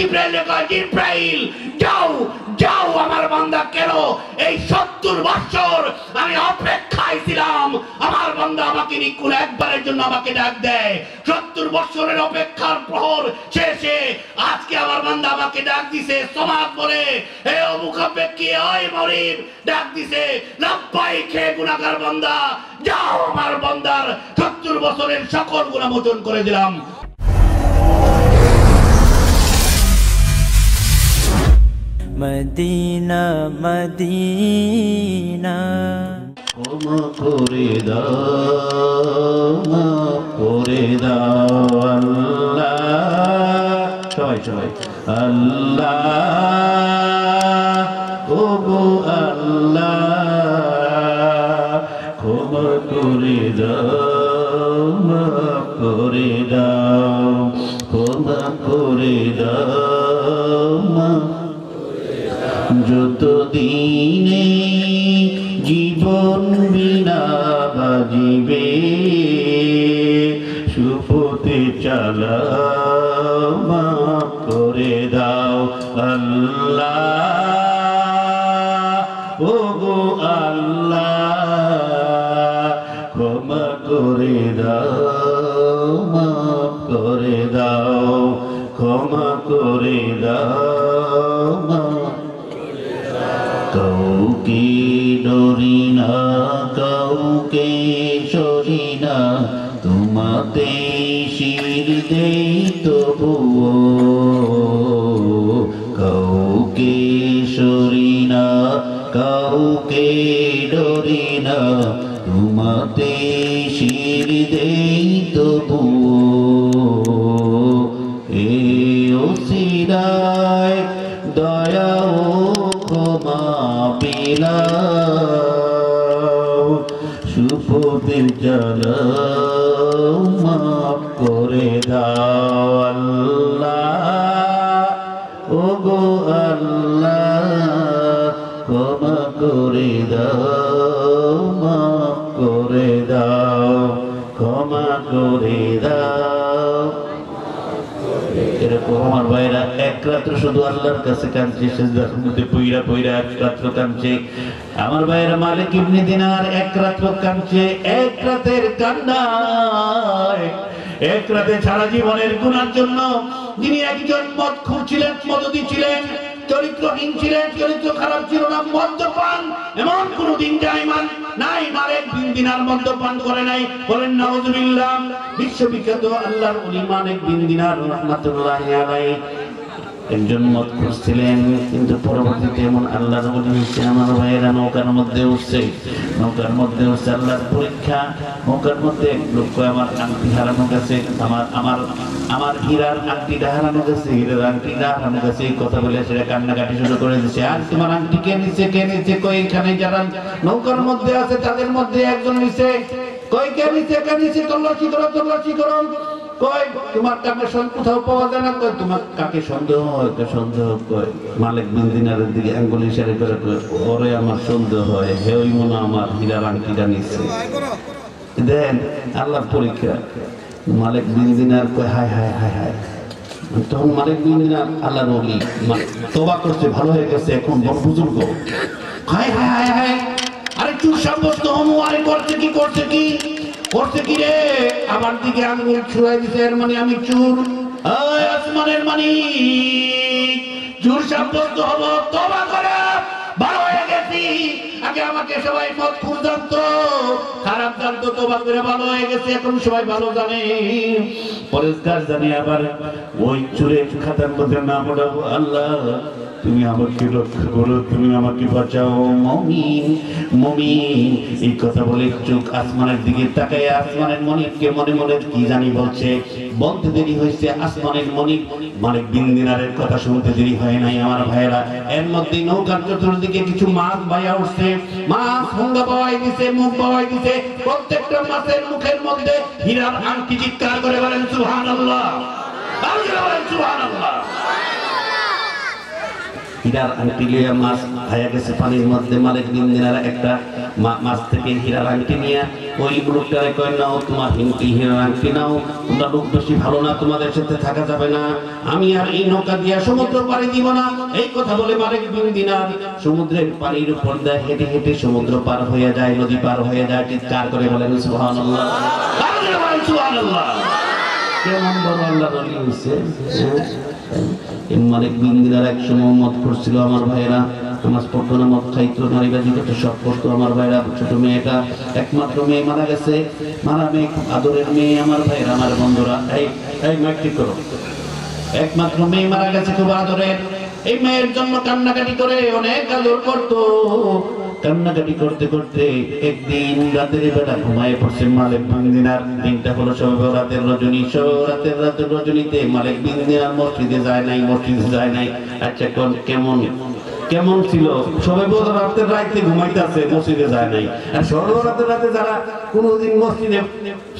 জিব্রাইল যাও যাও আমার বান্দা, কেন এই সত্তর বছর আমি অপেক্ষায় ছিলাম? আমার বান্দা আমাকে নিকুল, একবারের জন্য আমাকে ডাক দেয়। সত্তর বছরের অপেক্ষার প্রহর শেষে আজকে আমার বান্দা আমাকে ডাক দিছে, সমাজ বলে, হে অমুখাপেক্ষী ওই মরিব ডাক দিছে, লাভবাই খেয়ে গুণাগার বান্দা, যাও আমার বান্দার সত্তর বছরের সকল গুণা মোচন করে দিলাম। Medina Medina. ক্ষমা করে দাও করে দাও আল্লাহ। সবাই সবাই। আল্লাহ ও আল্লাহ। ক্ষমা করে দাও করে দাও, ক্ষমা করে দাও। যত দিনে জীবন বিনা বাজিবে, সুপথে চালা করে দাও আল্লাহ। ও গো আল্লাহ, ক্ষমা করে দাও, মাফ করে দাও, ক্ষমা করে দাও। দেই তবুও কাউকে সরি না, কাউকে ডরি না, তোমাতে শির দেই তবুও। এ ওসিরায় দয়া ও ক্ষমা বিলাও সুপথে চালাও আমার ভাইরা, এক রাত্র শুধু আল্লাহর কাছে কাঁদছে, সেজদার মধ্যে পইরা পইরা এক রাত্র কাঁদছে। আমার ভাইরা মালিক ইবনে দিনার এক রাত্র কাঁদছে, এক রাতের কান্নায়। এক রাতে সারা জীবনের গুনার জন্য যিনি একজন মদ ছিলেন মদতি ছিলেন, চরিত্রহীন ছিলেন, চরিত্র খারাপ ছিল না, মদ্যপান, এমন কোন দিন যায় মান নাই মারেক দিন দিনার মদ্যপান করে নাই। বলেন, নাউজুবিল্লাহ। বিশ্ববিখ্যাত আল্লাহর উলিমান এক দিন দিনার রহমাতুল্লাহ আলাইহি। একজন মত খুঁজছিলেন, কিন্তু পরবর্তীতে এমন আল্লাহর ওলি হচ্ছে আমার ভাইয়েরা নৌকার মধ্যে উঠছে। নৌকার মধ্যে উঠছে আল্লাহর পরীক্ষা। নৌকার মধ্যে এক লোক আমার আংটি হারানো গেছে, আমার আমার আমার হীরার আংটিটা হারানো গেছে, হীরার আংটিটা হারানো গেছে। এই কথা বলে সেটা কান্নাকাটি শুরু করে দিচ্ছে আর তোমার আংটি কে নিচে কে নিচে কই এখানে যারা নৌকার মধ্যে আছে, তাদের মধ্যে একজন নিচে কই কে নিচে কে নিচে তল্লাশি করো তল্লাশি করো। কই মালিক হয় মনে হায় হায় হায় তখন মালিক দিনার আল্লাহর ওলি করছে, ভালো হয়ে গেছে, এখন বড় বুজুর্গ। হায় হায় হায় হায়, আরে চুর সাব্যস্ত আরে করছে কি করছে কি? করছে কি রে? আমার দিকে আঙ্গুল ছুঁড়াই দিছে এর মানে আমি চুর। আসমানের মানি চুর সাব্যস্ত হব তবা করে। ভালো হয়ে গেছি। আগে আমাকে সবাই মত খুব জানতো। খারাপ জানতো তোবা করে ভালো হয়ে গেছে, এখন সবাই ভালো জানে। পরিষ্কার জানি আবার, ওই চুরের খাতার মধ্যে নাম আল্লাহ। তুমি আমাকে রক্ষা করো, তুমি আমাকে বাঁচাও, মমিন মমিন। এই কথা বলে চোখ আসমানের দিকে তাকায়, আসমানের মনিককে মনে মনে কি জানি বলছে, বলতে দেরি হয়েছে, আসমানের মনিক মালিক বিন দিনারের কথা শুনতে দেরি হয় নাই আমার ভাইয়েরা। এর মধ্যে নৌকার চতুর্দিকে কিছু মাছ ভাইয়া উঠছে। মাছ হুঙ্গা পাওয়াই দিছে, মুখ পাওয়াই দিছে। প্রত্যেকটা মাছের মুখের মধ্যে হীরার আংটি চিৎকার করে বলেন, সুবহানাল্লাহ। সুবহানাল্লাহ। হীরার আংটি লিয়ে মাছ ভাইয়া গেছে পানির মধ্যে। মালিক দিন দিনারা একটা মাছ থেকে হীরার আংটি নিয়ে ওই লোকটারে কয় নাও তোমার হিমতি হীরার আংটি নাও। তোমরা লোক বেশি ভালো না তোমাদের সাথে থাকা যাবে না। আমি আর এই নৌকা দিয়া সমুদ্র পাড়ি দিব না। এই কথা বলে মালিক দিন দিনার সমুদ্রের পানির উপর দেয় হেঁটে হেঁটে সমুদ্র পার হয়ে যায় নদী পার হয়ে যায়। চিৎকার করে বলেন সুবহানাল্লাহ। কেমন বড় হ্যাঁ? এই মালিক বিন এক সময় মত করছিল আমার ভাইয়েরা। নামাজ মদ খাইতো নারীবাজি করতো সব করতো আমার ভাইরা ছোট মেয়েটা একমাত্র মেয়ে মারা গেছে। মারা মেয়ে আদরের মেয়ে আমার ভাইয়েরা, আমার বন্ধুরা। এই এই মাইকটি একমাত্র মেয়ে মারা গেছে খুব আদরের। এই মেয়ের জন্য কান্নাকাটি করে অনেক আদর করতো। কান্নাকাটি করতে করতে একদিন রাতের বেলা ঘুমায় পড়ছে মালিক বিন্দিনার দিনটা হলো সবে রাতের রজনী। সবে রাতের রাতের রজনীতে মালিক বিন্দিনার মসজিদে যায় নাই, মসজিদে যায় নাই। আচ্ছা কোন কেমন? কেমন ছিল? সবাই বল রাতের রাতে ঘুমাইতেছে, মসজিদে যায় নাই। আর সর্ব রাতের রাতে যারা কোনোদিন মসজিদে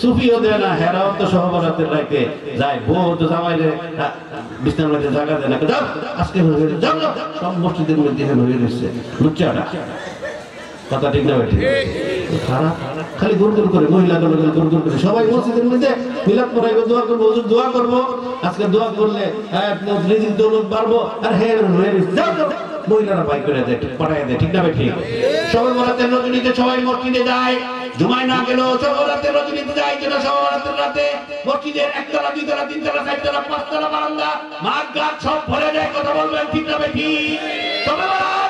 সুফিও দেয় না, হেরাও তো সর্ব রাতের রাতে যায়। বউ তো জামাইলে বিছানার মধ্যে জায়গা দেয় না। আজকে হয়ে গেছে। সব মসজিদের মধ্যে হয়ে গেছে। লুচ্চাটা কথা ঠিক না বেঠিক খারাপ খালি গুড় গুড় করে, মহিলা গুলো গুড় গুড় করে। সবাই মসজিদের মধ্যে মিলাদ পড়াইবো, দোয়া করব, হুজুর দোয়া করব। আজকে দোয়া করলে হ্যাঁ রিজিক দৌলত বাড়বো, আর হে হয়ে গেছে। যাও যাও। মহিলারা বাই করে দেয় পড়াই দেয়, ঠিক না বেঠিক সবে বরাতের রজনীতে সবাই মসজিদে যায়, জুমায় না গেলেও সবে বরাতের রজনীতে যায় যেন সবে বরাতের রাতে। মসজিদের একতলা, দুইতলা, তিনতলা, চারতলা, পাঁচতলা বারান্দা, মাঠ গাছ সব ভরে যায় কথা বলবেন, ঠিক না বেঠি সবে বরাত সবে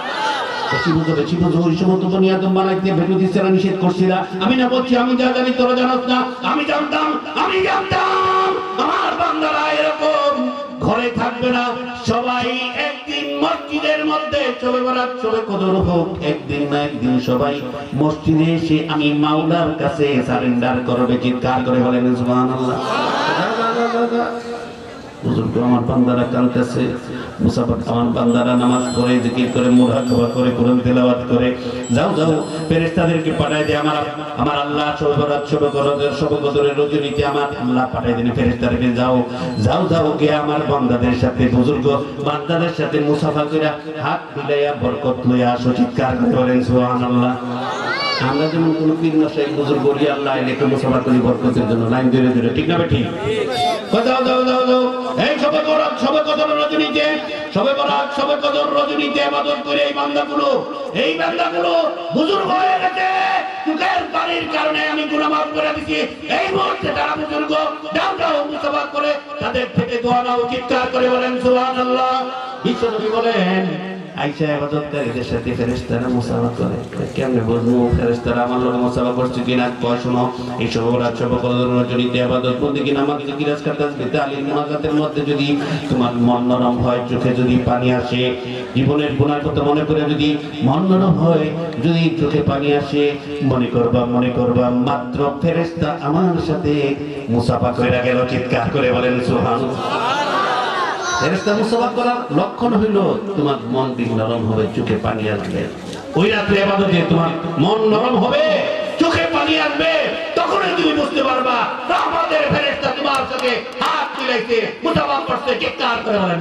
আমি না বলছি, আমি যা জানি তোরা না। আমি জানতাম আমি জানতাম, আমার বান্দারা এরকম ঘরে থাকবে না। সবাই একদিন মসজিদের মধ্যে চলে বেড়াত চলে কদর হোক, একদিন না একদিন সবাই মসজিদে এসে আমি মাওলার কাছে সারেন্ডার করবে, চিৎকার করে বলেন বুজুর্গ আমার বান্দারা কাঁদতেছে, মুসাফার আমার বান্দারা নামাজ পড়ে, জিকির করে মুরাকাবা করে, কোরআন তেলাওয়াত করে। যাও যাও, ফেরেশতাদেরকে পাঠায় দে, আমার আমার আল্লাহ করদের সব কদরের রজনীতে আমার আল্লাহ পাঠায় দেন, ফেরেশতাদেরকে যাও। যাও যাও গিয়ে আমার বান্দাদের সাথে, বুজুর্গ বান্দাদের সাথে মুসাফা করে হাত মিলাইয়া বরকত লইয়া আসো, চিৎকার করে বলেন, সুবহানাল্লাহ। আমরা যেমন কোন পীর মশাই বুজুর্গ আল্লাহ এলাকা মুসাফা করি বরকতের জন্য, লাইন ধরে ধরে, ঠিক না ঠিক? যাও যাও যাও যাও। এই সবে বরাত, সবে কদর রজনীতে, সবে বরাত, সবে কদর রজনীতে ইবাদত করে এই বান্দাগুলো এই বান্দাগুলো বুজুর্গ হয়ে গেছে। চোখের পানির কারণে আমি গুনাহ মাফ করে দিছি। এই মুহূর্তে তারা বুজুর্গ, যাও যাও মুসাফা করে তাদের থেকে দোয়া নাও, চিৎকার করে বলেন, সুবহানাল্লাহ। বিশ্বনবী বলেন চোখে যদি পানি আসে, জীবনের গুণার কথা মনে করে যদি মন নরম হয়, যদি চোখে পানি আসে, মনে করবা মনে করবা, মাত্র ফেরেশতা আমার সাথে মুসাফা করে গেল, চিৎকার করে বলেন, সুবহানাল্লাহ। মুসাফা করার লক্ষণ হইল, তোমার মন নরম হবে, চোখে পানি আসবে। ওই রাত্রে তোমার মন নরম হবে, চোখে পানি আসবে, তখনই তুমি বুঝতে পারবা তোমার সাথে হাত মুসাফা করছে, চিৎকার করে বলেন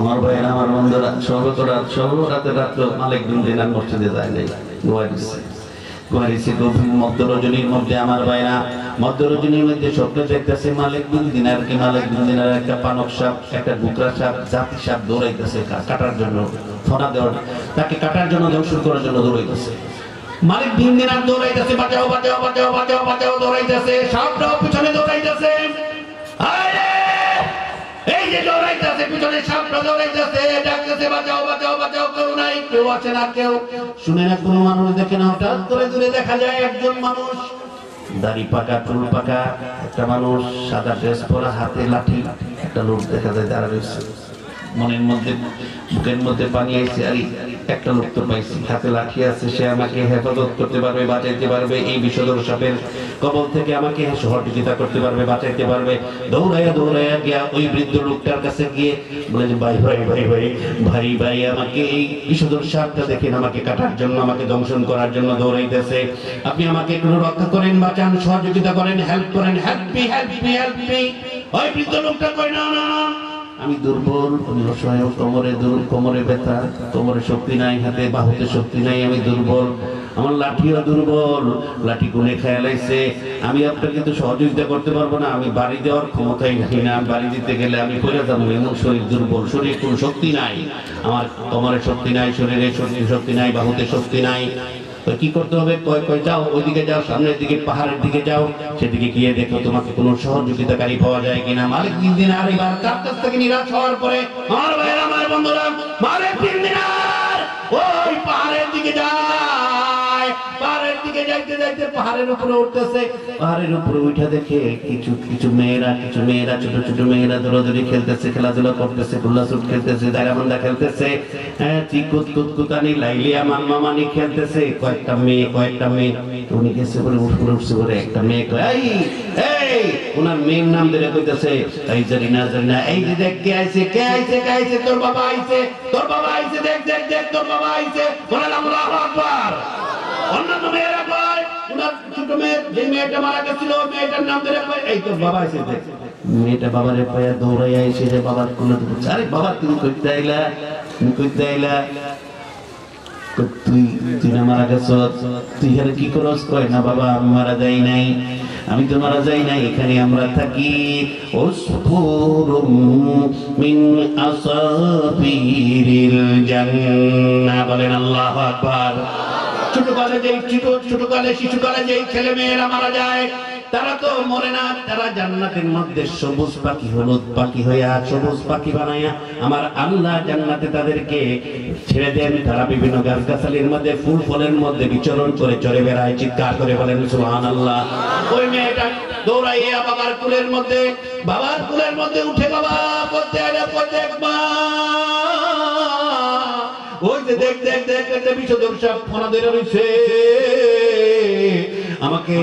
আমার ভাইয়েরা, আমার বন্ধুরা সর্বকরাত সর্বরাতে রাত্র মালিক দিন দিনার মসজিদে যায় নাই গোয়া দিচ্ছে গোয়া গভীর মধ্য মধ্যে আমার ভাইরা মধ্য মধ্যে স্বপ্ন দেখতেছে মালিক দিন দিনার কি মালিক দিন দিনার একটা পানক সাপ, একটা বুকরা সাপ, জাতি সাপ দৌড়াইতেছে মালিক দিন দিন আর দৌড়াইতেছে বাঁচাও বাঁচাও বাঁচাও বাঁচাও বাঁচাও, দৌড়াইতেছে! কেউ নাই, কেউ আছে না, কেউ। শুনে না, কোনো মানুষ দেখে না দেখা যায় একজন মানুষ। দাড়ি পাকা পাকা, একটা মানুষ সাদা ড্রেস পরা, হাতে লাঠি, একটা লোক দেখা যায় দাঁড়া রয়েছে। মনের মধ্যে, বুকের মধ্যে পানি আইছে আর একটা লোক তো পাইছি। হাতে লাঠি আছে, সে আমাকে হেফাজত করতে পারবে, বাঁচাইতে পারবে, এই বিষধর সাপের কবল থেকে আমাকে সহযোগিতা করতে পারবে, বাঁচাইতে পারবে। দৌড়াইয়া দৌড়াইয়া গিয়া ওই বৃদ্ধ লোকটার কাছে গিয়ে বলে যে, ভাই ভাই ভাই ভাই ভাই ভাই, আমাকে এই বিষধর সাপটা দেখেন, আমাকে কাটার জন্য, আমাকে দংশন করার জন্য দৌড়াইতেছে। আপনি আমাকে একটু রক্ষা করেন, বাঁচান, সহযোগিতা করেন হেল্প করেন help me help me help me ওই বৃদ্ধ লোকটা কই না না না। আমি দুর্বল আমি অসহায় কোমরে দুর্বল কোমরে ব্যথা কোমরে শক্তি নাই হাতে, বাহুতে শক্তি নাই, আমি দুর্বল, আমার লাঠিও দুর্বল, লাঠি গুনে খেয়ালাইছে আমি আপনাকে তো সহযোগিতা করতে পারব না, আমি বাড়ি দেওয়ার ক্ষমতাই নাই না, বাড়ি দিতে গেলে আমি করে যাব, এমন শরীর দুর্বল, শরীর কোনো শক্তি নাই, আমার কোমরে শক্তি নাই, শরীরে শক্তি শক্তি নাই, বাহুতে শক্তি নাই তো কি করতে হবে? কয় কয়, যাও ওইদিকে যাও, সামনের দিকে, পাহাড়ের দিকে যাও। সেদিকে গিয়ে দেখো তোমাকে কোনো সহযোগিতাকারী পাওয়া যায় কিনা। মালিক তিন দিন আর এবার কাছ থেকে নিরাশ হওয়ার পরে আমার ভাইয়ের, আমার বন্ধুরা, মালিক তিন দিন আর পাহাড়ের উপরে উঠে দেখে কিছু কিছু মেয়েরা কিছু মেয়েরা, ছোট ছোট মেয়েরা দৌড়াদৌড়ি খেলতেছে, খেলাধুলা করতেছে কুল্লাসুট খেলতেছে দায়রামান্দা খেলতেছে। হ্যাঁ চিকুত কুতকুতানি, লাইলিয়া মাম্মা মানি খেলতেছে। কয়েকটা মেয়ে কয়েকটা মেয়ে। উনি গেছে বলে একটা মেয়ে কয় মেয়ের নাম ধরে কইতেছে, এই জারিনা জারিনা এই যে দেখ অন্যান্য মেয়েরা ছোট মেয়ে যে মেয়েটা মারা গেছিল, মেয়েটার নাম ধরে এই বাবা দেখ। মেয়েটা বাবারে দৌড়াইয়া এসে যে বাবার আরে বাবা, তুমি আইলা তুমি আইলা? তুই তুই মারা গেছ, তুই কি করস? কয়, না বাবা, আমি মারা যাই নাই, আমি তো মারা যাই নাই, এখানে আমরা থাকি। মিন আসাফিরিল জান্নাহ। বলেন আল্লাহু আকবার। ছোটকালে যেই ছোট, ছোটকালে শিশুকালে যেই ছেলে মেয়েরা মারা যায়, তারা তো মরে না, তারা জান্নাতের মধ্যে সবুজ পাখি, হলুদ পাখি হইয়া সবুজ পাখি বানাইয়া আমার আল্লাহ জান্নাতে তাদেরকে ছেড়ে দেন। তারা বিভিন্ন গাছ গাছালির মধ্যে, ফুল ফলের মধ্যে বিচরণ করে চড়ে বেড়ায়, চিৎকার করে বলেন সুহান আল্লাহ ওই মেয়েটা দৌড়াইয়া বাবার কুলের মধ্যে, বাবার কুলের মধ্যে উঠে, বাবা পড়তে পড়তে দেখ দেখ দেখ একটা সাপ আমাকে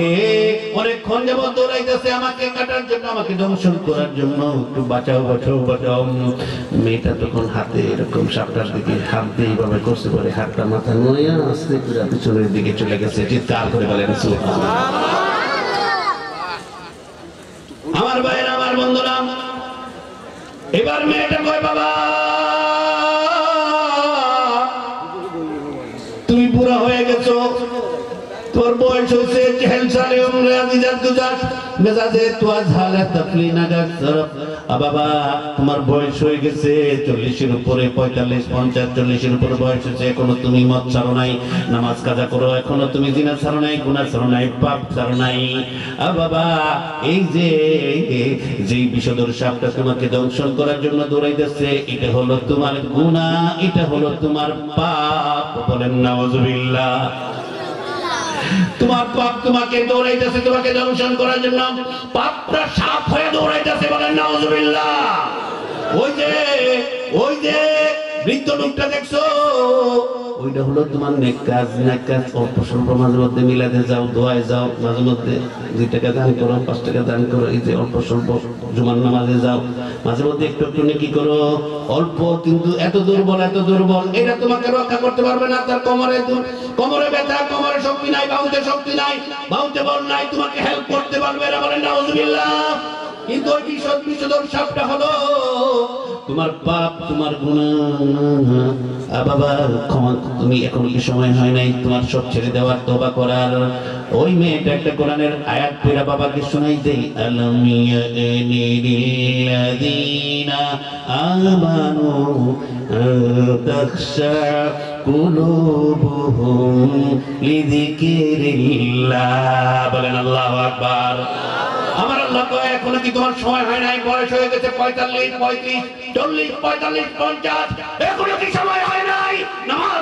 অনেকক্ষণ যাবত দৌড়াইতেছে আমাকে কাটার জন্য, আমাকে দংশন করার জন্য। একটু বাঁচাও বাঁচাও বাঁচাও। মেয়েটা তখন হাতে এরকম সাপটার দিকে হাত দিয়ে এইভাবে হাতটা মাথা নয়া করে পিছনের দিকে চলে গেছে। চিৎকার করে বলেন। আমার ভাইয়ের, আমার বন্ধুরা, এবার মেয়েটা কয় বাবা? বয়স হয়েছে চেহেল সালে উমরে আজিজাত গুজাত মেজাজে তোয়া ঝালে তকলি নাগাদ সরফ বাবা, তোমার বয়স হয়ে গেছে, চল্লিশের উপরে পঁয়তাল্লিশ, পঞ্চাশ, চল্লিশের উপরে বয়স হয়েছে, এখনও তুমি মদ ছাড়ো নাই, নামাজ কাজা করো, এখনও তুমি জিনা ছাড়ো নাই, গুনা ছাড়ো নাই, পাপ ছাড়ো নাই। বাবা, এই যে তোমাকে দংশন করার জন্য দৌড়াইতেছে, এটা হলো তোমার গুনাহ, এটা হলো তোমার পাপ। বলেন, নাউজুবিল্লাহ। তোমার পাপ তোমাকে দৌড়াইতেছে, তোমাকে দংশন করার জন্য পাপটা সাপ হয়ে দৌড়াইতেছে বলেন, নাউজুবিল্লাহ। ওই যে ওই যে বৃদ্ধ লোকটা দেখছ? ওইটা হলো তোমার নেক কাজ নেক কাজ অল্প স্বল্প মাঝে মধ্যে মিলাতে যাও দোয়ায় যাও, মাঝে মধ্যে দুই টাকা দান করো, পাঁচ টাকা দান করো, এই যে অল্প স্বল্প জুমার নামাজে যাও। মাঝে মধ্যে একটু একটু নেকি করো, অল্প কিন্তু এত দুর্বল এত দুর্বল, এটা তোমাকে রক্ষা করতে পারবে না, তার কোমরে কোমরে ব্যথা, কোমরে শক্তি নাই, বাহুতে শক্তি নাই, বাহুতে বল নাই, তোমাকে হেল্প করতে পারবে না বলেন নাউজুবিল্লাহ। কিন্তু ওই বিষদর সাপটা হলো তোমার পাপ, তোমার আ বাবা, ক্ষমা, তুমি এখন কি সময় হয় নাই? তোমার সব ছেড়ে দেওয়ার তবা করার। ওই মেয়েটা একটা কোরআনের আয়াত পড়া, বাবাকে শোনাই দেই। আলাম ইয়ানি লিল্লাযিনা আমানু বলেন আল্লাহু আকবার। আমার আল্লাহ কয়, এখনও কি তোমার সময় হয় নাই? বয়স হয়ে গেছে পঁয়তাল্লিশ, পঁয়ত্রিশ, চল্লিশ, পঁয়তাল্লিশ, পঞ্চাশ। এখনও কি সময় হয় নাই? নামাজ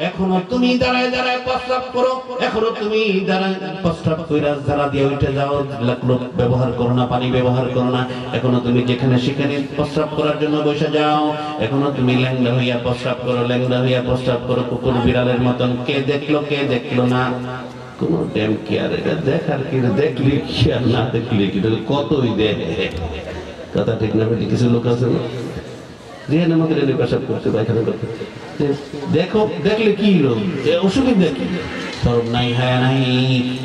এখনও তুমি দাঁড়ায় দাঁড়ায় প্রস্রাব করো। এখনও তুমি দাঁড়ায় প্রস্রাব কইরা যারা দিয়ে উঠে যাও। ব্যবহার করো না, পানি ব্যবহার করো না। এখনও তুমি যেখানে সেখানে প্রস্রাব করার জন্য বসে যাও। এখনও তুমি ল্যাংড়া হইয়া প্রস্রাব করো, ল্যাংড়া হইয়া প্রস্রাব করো, কুকুর বিড়ালের মতন কে দেখল কে দেখল না? কোন ড্যাম কি আর এটা দেখার কি দেখলি কি আর না দেখলি কি? কতই দেখে? কথা ঠিক না বলি কিছু লোক আছে না? রিহানের মধ্যে রেনে পেশাব করতে পায়খানা করতে দেখো, দেখলে কি রোগ? অসুবিধা কি শরম নাই হায়া নাই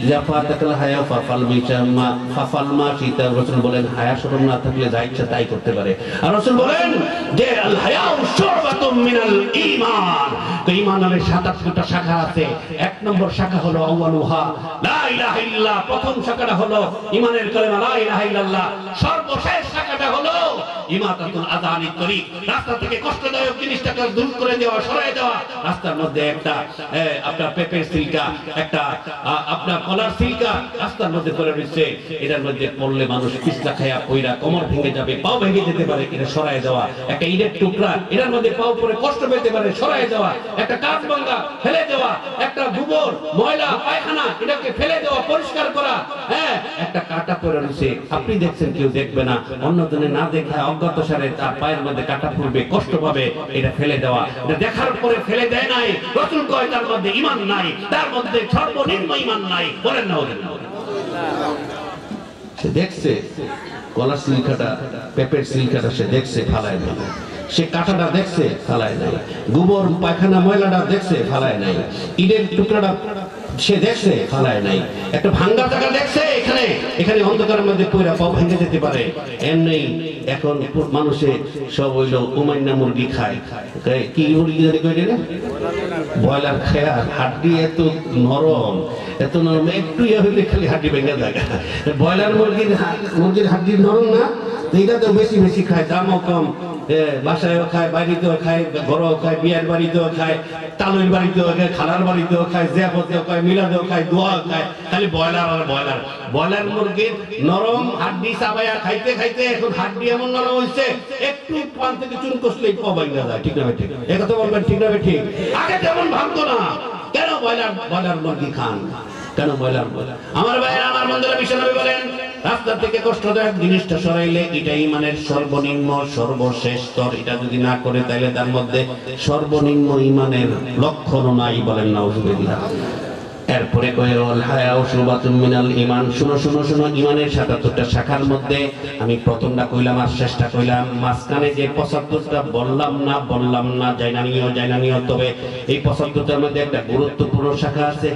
জাফা তাকলা হায়া ফাফাল মিচা ফাফাল মা চিতা রসুল বলেন হায়া শরম না থাকলে যা ইচ্ছা তাই করতে পারে আর রসুল বলেন যে আল হায়া শুরবাতুম মিনাল ঈমান তো ঈমানের 77টা শাখা আছে। এক নম্বর শাখা হলো আউয়ালুহা। লা ইলাহা ইল্লাল্লাহ। প্রথম শাখাটা হলো ঈমানের কালেমা লা ইলাহা ইল্লাল্লাহ। সর্বশেষ শাখাটা হলো ইমাতাতুল তরিক। রাস্তা থেকে কষ্টদায়ক জিনিসটাকে দূর করে দেওয়া দেওয়া। রাস্তার মধ্যে একটা আপনার পেপের সিলকা, একটা আপনার কলার সিলকা রাস্তার মধ্যে পড়ে রয়েছে। এটার মধ্যে পড়লে মানুষ পিছলা খায়া পইরা কোমর ভেঙে যাবে, পাও ভেঙে যেতে পারে, এটা দেওয়া। একটা ইটের টুকরা, এটার মধ্যে পাও পরে কষ্ট পেতে পারে দেওয়া। একটা ভাঙ্গা, ফেলে দেওয়া। একটা গোবর, ময়লা, পায়খানা, এটাকে ফেলে দেওয়া, পরিষ্কার করা। হ্যাঁ একটা কাটা পড়ে রয়েছে। আপনি দেখছেন, কেউ দেখবে না। অন্যজনে না দেখে তার পায়ের মধ্যে কাটা কষ্ট পাবে, এটা ফেলে দেওয়া। দেখার পরে ফেলে দেয় নাই। রসুল কয়, তার মধ্যে ইমান নাই, তার মধ্যে সর্বনিম্ন ইমান নাই। বলেন না বলেন না সে দেখছে কলার সিলকাটা পেপের সিলকাটা সে দেখছে, ফালায় নাই। সে কাঁটাটা দেখছে, ফালায় নাই। গোবর, পায়খানা, ময়লাটা দেখছে, ফালায় নাই। টুকরাটা সে দেখছে ফালায় নাই। একটা ভাঙ্গা জায়গা দেখছে এখানে। এখানে অন্ধকারের মধ্যে পয়রা পাও ভেঙে যেতে পারে। এমনি এখন মানুষে সব হইল উমাইনা মুরগি খায়। কি মুরগি জানি কইলে রে? ব্রয়লার খায় হাড্ডি এত নরম এত নরম, একটু ইয়ে হইলে খালি হাড্ডি ভেঙে যায় ব্রয়লার মুরগির মুরগির হাড্ডি নরম না এটা তো বেশি বেশি খায়, দামও কম। বাসায়ও খায়, বাড়িতেও খায়, ঘরেও খায়, বিয়ের বাড়িতেও খায়, তালুর বাড়িতেও খায়, খালার বাড়িতেও খায় জেফতেও খায়, মিলাদেও খায়, দোয়াও খায়, খালি ব্রয়লার আর ব্রয়লার। ব্রয়লার মুরগির নরম হাড্ডি চাবাইয়া খাইতে খাইতে এখন হাড্ডি এমন নরম হয়েছে একটু পান থেকে চুন কষলেই পাবাই না যায়, ঠিক না ঠিক? এ কথা বলবেন ঠিক না ঠিক? আগে তেমন ভাবতো না। কেন ব্রয়লার ব্রয়লার মুরগি খান? কেন ব্রয়লার আমার ভাইয়ের, আমার বন্ধুরা, বিশ্বনবী বলেন রাস্তা থেকে কষ্টদায়ক জিনিসটা সরাইলে এটা ইমানের সর্বনিম্ন, সর্বশেষ স্তর। এটা যদি না করে তাহলে তার মধ্যে সর্বনিম্ন ইমানের লক্ষণও নাই বলেন নাউজুবিল্লাহ এরপরে ঈমান। শুনো শুনো শুনো, ঈমানের 77টা শাখার মধ্যে আমি প্রথমটা কইলাম আর শেষটা কইলাম। মাঝখানে যে 75টা বললাম না বললাম না জানা নিও জানা তবে এই 75টার মধ্যে একটা গুরুত্বপূর্ণ শাখা আছে।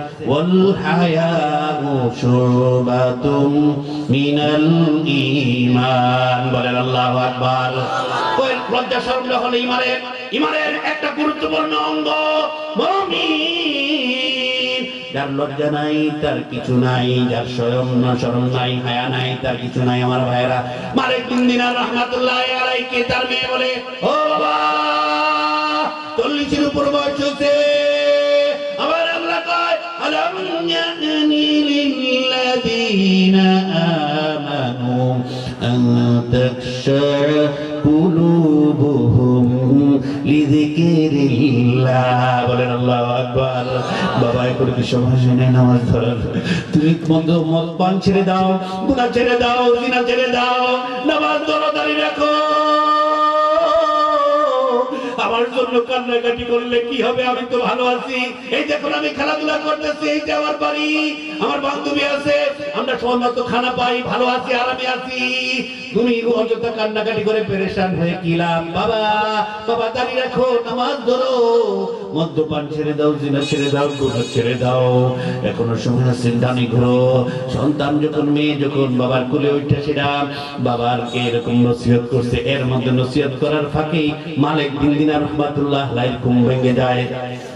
ঈমানের একটা গুরুত্বপূর্ণ অঙ্গ। যার লজ্জা নাই, তার কিছু নাই, যার স্বয়ং না শরম নাই, হায়া নাই, তার কিছু নাই আমার ভাইরা মালিক বিন দিনার রাহমাতুল্লাহ আলাইহি তার মেয়ে বলে, ও বাবা, চল্লিশের উপর বয়স হচ্ছে আবার আল্লাহ কয়, আলম ইয়ানি লিল্লাযীনা আমানু আন তাখশা কুলুবুহুম লিযিকরিল্লাহ বলেন, আল্লাহু আকবার। বাবা কি সময় শুনে নামাজ ধরার তুমি মন্দ মদ পান ছেড়ে দাও, গুনাহ ছেড়ে দাও, জিনা ছেড়ে দাও। নামাজ ধরো দাঁড়িয়ে রাখো। আমার জন্য কান্নাকাটি করলে কি হবে? আমি তো ভালো আছি। এই দেখুন, আমি খেলাধুলা করতেছি। এই যে আমার বাড়ি, আমার বান্ধবী আছে। আমরা সময় মতো খানা পাই, ভালো আছি, আরামে আছি। তুমি অযথা কান্নাকাটি করে পেরেশান হয়ে কিলাম বাবা বাবা দাঁড়িয়ে রাখো, নামাজ ধরো। মদ্যপান ছেড়ে দাও, জিনা ছেড়ে দাও গুণা ছেড়ে দাও। এখনও সময় আছে ডানি ঘুরো। সন্তান যখন, মেয়ে যখন, বাবার কোলে উঠে সেটা বাবার এরকম নসিহত করছে, এর মধ্যে নসিহত করার ফাঁকেই মালিক দিন দিন রহমাতুল্লাহ লাইল ঘুম ভেঙে যায়।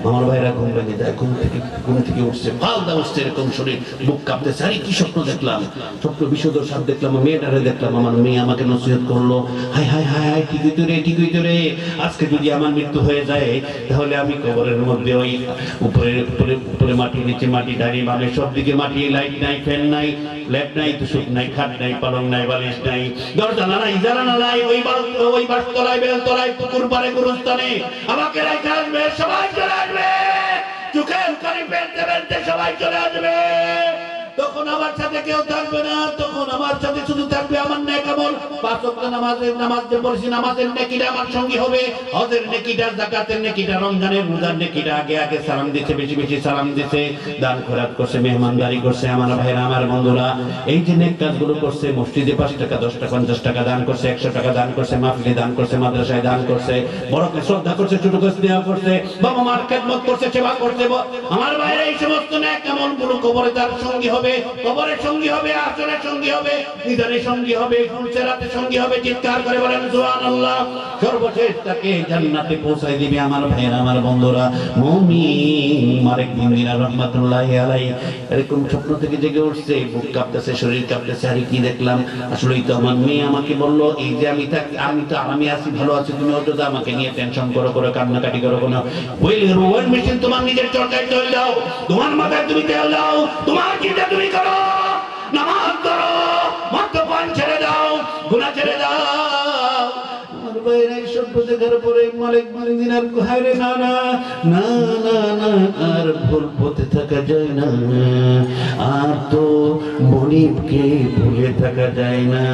মামার ভাইরা ঘুম ভেঙে যায়, ঘুম থেকে ঘুম থেকে উঠছে, ফালদা উঠছে এরকম শরীর, বুক কাঁপতেছে। আরে কি স্বপ্ন দেখলাম, স্বপ্ন বিশোধর সাপ দেখলাম মেয়েটারে দেখলাম, আমার মেয়ে আমাকে নসিহত করল। হাই হাই হাই হাই ঠিকই তো রে ঠিকই তো রে? আজকে যদি আমার মৃত্যু হয়ে যায়, তাহলে আমি কবরের মধ্যে ওই উপরে উপরে উপরে মাটি নিচে মাটি দাঁড়িয়ে মানে সব দিকে মাটি, লাইট নাই, ফ্যান নাই ল্যাব নাই তুষুক নাই, খাট নাই, পালং নাই, বালিশ নাই। দরজা নাই জানালা নাই, ওই ওই বাস তলায় বেল তলায় পুকুর পারে গুরুস্থানে। আমাকে রেখে আসবে, সবাই চলে আসবে। চোখের কারি ফেলতে ফেলতে সবাই চলে আসবে। তখন আমার সাথে কেউ থাকবে না, তখন আমার সাথে শুধু থাকবে আমার নেক আমল পাঁচ ওয়াক্ত নামাজের নামাজ যে পড়ছি, নামাজের নেকিটা আমার সঙ্গী হবে। হজের নেকিটা যাকাতের নেকিটা, রমজানের রোজার নেকিটা আগে আগে সালাম দিচ্ছে বেশি বেশি সালাম দিচ্ছে দান খোরাত করছে, মেহমানদারি করছে, আমার ভাইরা আমার বন্ধুরা। এই যে নেক কাজগুলো করছে, মসজিদে পাঁচ টাকা, দশ টাকা, পঞ্চাশ টাকা দান করছে, একশো টাকা দান করছে, মাহফিলে দান করছে, মাদ্রাসায় দান করছে, বড়কে শ্রদ্ধা করছে ছোটকে স্নেহ করছে, বাবা মার খেদমত করছে, সেবা করছে আমার বাইরে এই সমস্ত ন্যাক কেমনগুলো কবরে তার সঙ্গী হবে। কবরের সঙ্গী হবে আসরের সঙ্গী হবে, নিদানের সঙ্গী হবে সেরাতের সঙ্গী হবে, চিৎকার করে বলেন, সুবহানাল্লাহ। সর্বশেষ তাকে জান্নাতে পৌঁছায় দিবে আমার ভাইয়েরা, আমার বন্ধুরা। মুমিন মারেক বিন্দিনা রহমাতুল্লাহি আলাই এরকম স্বপ্ন থেকে জেগে উঠছে, বুক কাঁপতেছে, শরীর কাঁপতেছে, আরে কি দেখলাম? আসলেই তো আমার মেয়ে আমাকে বলল, এই যে আমি থাকি, আমি তো, আমি আছি, ভালো আছি, তুমি অযথা আমাকে নিয়ে টেনশন করো করো, কান্নাকাটি করো কোনো ওই রোয়ার মেশিন তোমার নিজের চর্চায় চলে দাও, তোমার মাথায় তুমি তেল দাও, তোমার চিন্তা তুমি করো নামাজ করো মদ্যপান ছেড়ে দাও গুণা ছেড়ে দাও। বাইরে আর ভুল পথে থাকা যায় না। আর তো মনিবকে ভুলে থাকা যায় না।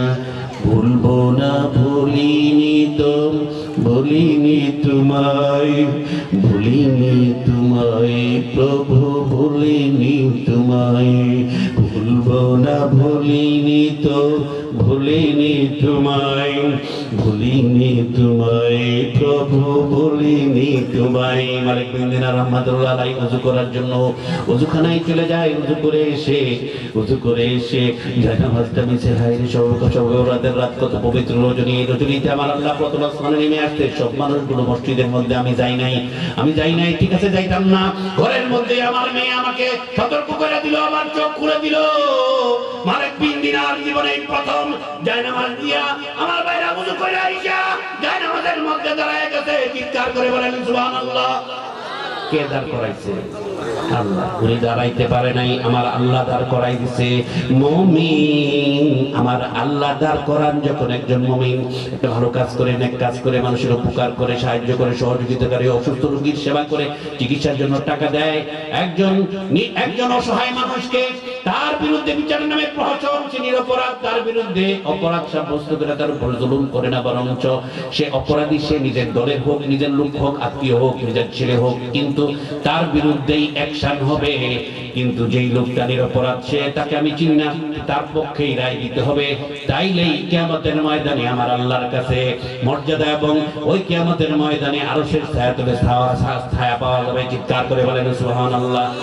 ভুলবো না, ভুলিনি তো, ভুলিনি তোমায় ভুলিনি তোমায়, প্রভু ভুলিনি তোমায়। ভুলবো ভুলিনি তো, ভুলিনি তোমায় ভুলিনি তোমায়, প্রভু ভুলিনি তোমায়। মালিক বিন্দিনা রহমাতুল্লাহ আলাই উজু করার জন্য উজুখানায় চলে যায় উজু করে এসে উজু করে এসে জানামাজটা মিছে হাইরে রাতের রাত কত পবিত্র রজনী রজনীতে আমার আল্লাহ প্রথম আসমানে নেমে আসছে সব মানুষগুলো মসজিদের মধ্যে আমি যাই নাই। আমি যাই নাই, ঠিক আছে, যাইতাম না। ঘরের মধ্যে আমার মেয়ে আমাকে সতর্ক করে দিল, আমার চোখ খুলে দিল। মালিক বিন দিনার জীবনে প্রথম জায়নামাজ দিয়া আমার বাইরে উজু করে আইসা জায়নামাজের মধ্যে দাঁড়ায় গেছে, চিৎকার করে বলেন, সুবহানাল্লাহ। আল্লাহ। মানুষের উপকার করে, সাহায্য করে সহযোগিতা করে অসুস্থ রোগীর সেবা করে, চিকিৎসার জন্য টাকা দেয়। একজন একজন অসহায় মানুষকে বিরুদ্ধে বিচারের নামে প্রহসন, সে নিরপরাধ, তার বিরুদ্ধে অপরাধ সাব্যস্ত করে তার উপর জুলুম করে না, বরঞ্চ সে অপরাধী, সে নিজের দলের হোক, নিজের লোক হোক, আত্মীয় হোক, নিজের ছেলে হোক, কিন্তু তার বিরুদ্ধেই অ্যাকশন হবে। কিন্তু যেই লোকটা নিরপরাধ, সে তাকে আমি চিনি না, তার পক্ষেই রায় দিতে হবে। তাইলেই কেয়ামতের ময়দানে আমার আল্লাহর কাছে মর্যাদা এবং ওই কেয়ামতের ময়দানে আরও শেষ ছায়া তবে ছায়া- পাওয়া যাবে। চিৎকার করে বলেন, সুবহানাল্লাহ।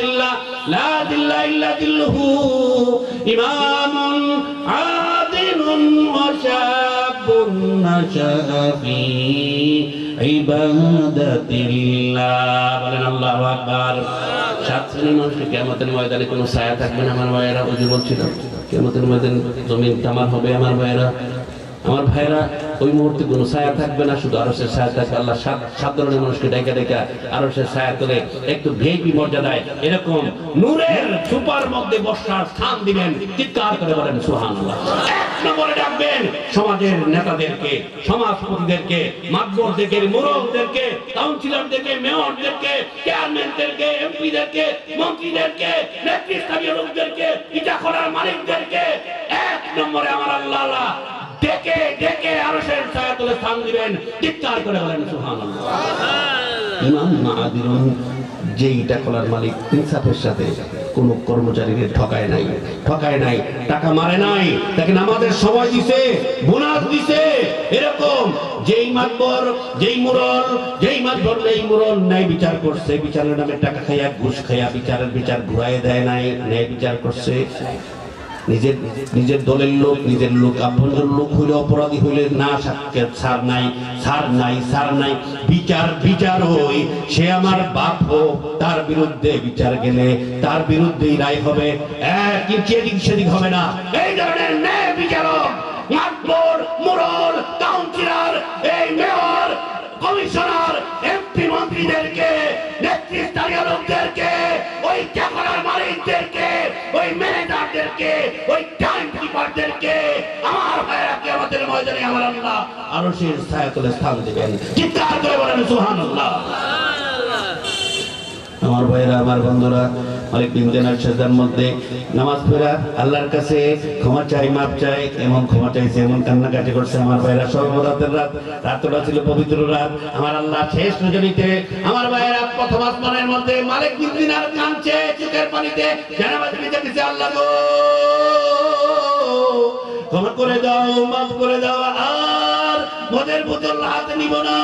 দিল্লাহ লা দিল্লা ইল্লা দিল্লুহু ইমামুন আদিলুন ওয়া শাবুন নাশা ফি ইবাদাতিল্লাহ। বলেন আল্লাহু আকবার। সাত শ্রেণির মানুষকে কোনো ছায়া থাকবে না, আমার ভাইয়েরা, ওই যে বলছিল কিয়ামতের ময়দানে জমিন তামার হবে আমার ভাইয়েরা। আমার ভাইরা ওই মুহূর্তে কোনো ছায়া থাকবে না, শুধু আরও ছায়া থাকবে। আল্লাহ ধরনের মানুষকে ডেকে ডেকে আরও ছায়া করে একটু ভিআইপি মর্যাদায় এরকম নূরের সুপার মধ্যে বসার স্থান দিবেন। চিৎকার করে বলেন এক নম্বরে ডাকবেন সমাজের নেতাদেরকে, সমাজপতিদেরকে, মাতবরদেরকে, মুরব্বদেরকে, কাউন্সিলরদেরকে, মেয়রদেরকে, চেয়ারম্যানদেরকে, এমপিদেরকে, মন্ত্রীদেরকে, নেতৃস্থানীয় লোকদেরকে ইটা করার মালিকদেরকে। এক নম্বরে আমার আল্লাহ আল্লাহ ডেকে ডেকে আরও সে ছায়াতলে স্থান দিবেন। চিৎকার করে বলেন সুবহানাল্লাহ। ইমাম মাহাদিরুন যে ইটা খোলার মালিক ইনসাফের সাথে কোন কর্মচারীকে ঠকায় নাই ঠকায় নাই টাকা মারে নাই তাকে নামাজের সময় দিছে বোনাস দিছে এরকম। যেই মাতবর যেই মুরল যেই মাতবর এই মুরল ন্যায় বিচার করছে বিচারের নামে টাকা খাইয়া ঘুষ খাইয়া বিচারের বিচার ঘুরাই দেয় নাই ন্যায় বিচার করছে। নিজের নিজের দলের লোক, নিজের লোক আপনজন লোক হইলে অপরাধী হইলে না সাক্ষাৎ, সার নাই সার নাই সার নাই। বিচার বিচার হই, সে আমার বাপ হোক, তার বিরুদ্ধে বিচার গেলে তার বিরুদ্ধেই রায় হবে। এক সেদিক হবে না। এই ধরনের ন্যায় বিচারক মাতবর মোড়ল কাউন্সিলর, এই মেয়র, কমিশনার, এমপি মন্ত্রীদেরকে, নেতৃস্থানীয় লোকদেরকে, ওই চাকরার মালিকদেরকে আমার ভাইরাকে আমাদের ময়দানে আমার আল্লাহ আরও সে ছায়াতলে স্থান দিবেন। চিৎকার করে বলেন আমার ভাইরা আমার বন্ধুরা অনেক দিন দিনের মধ্যে নামাজ পড়া আল্লাহর কাছে ক্ষমা চাই মাপ চাই, এমন ক্ষমা চাইছে, এমন কান্নাকাটি করছে আমার ভাইরা সর্বরাতের রাত, রাতটা ছিল পবিত্র রাত। আমার আল্লাহ শেষ রজনীতে আমার ভাইয়েরা প্রথম আসমানের মধ্যে মালিক বিন দিনার কাঁদছে চোখের পানিতে। জানাবাজ নিতে দিছে আল্লাহ গো। ক্ষমা করে দাও, মাফ করে দাও, আর মদের বোতল হাতে নিব না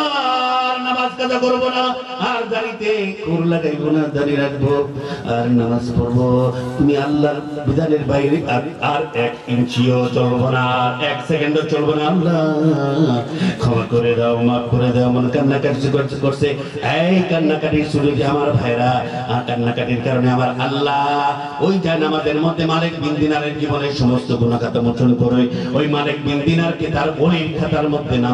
কান্নাকাটি আমার ভাইরা, আর কান্নাকাটির কারণে আমার আল্লাহ, ওই জান আমাদের মধ্যে মালিক বিন দিনারের জীবনের সমস্ত গুণাখাতা মোচন করে, ওই মালিক বিন দিনারকে তার বলির খাতার মধ্যে নাম